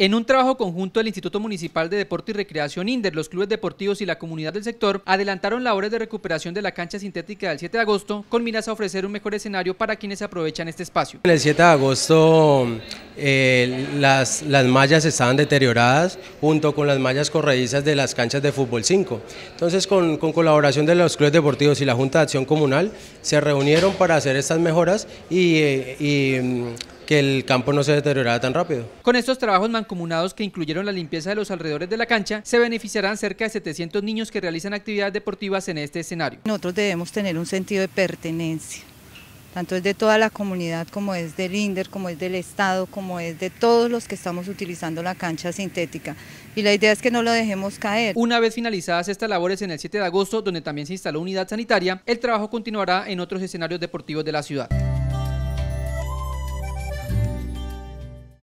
En un trabajo conjunto del Instituto Municipal de Deporte y Recreación INDER, los clubes deportivos y la comunidad del sector adelantaron labores de recuperación de la cancha sintética del 7 de agosto con miras a ofrecer un mejor escenario para quienes aprovechan este espacio. El 7 de agosto eh, las, las mallas estaban deterioradas junto con las mallas corredizas de las canchas de fútbol 5. Entonces con, con colaboración de los clubes deportivos y la Junta de Acción Comunal se reunieron para hacer estas mejoras y, eh, y mm, que el campo no se deteriorara tan rápido. Con estos trabajos mancomunados que incluyeron la limpieza de los alrededores de la cancha, se beneficiarán cerca de 700 niños que realizan actividades deportivas en este escenario. Nosotros debemos tener un sentido de pertenencia, tanto es de toda la comunidad como es del INDER, como es del Estado, como es de todos los que estamos utilizando la cancha sintética. Y la idea es que no lo dejemos caer. Una vez finalizadas estas labores en el 7 de agosto, donde también se instaló unidad sanitaria, el trabajo continuará en otros escenarios deportivos de la ciudad.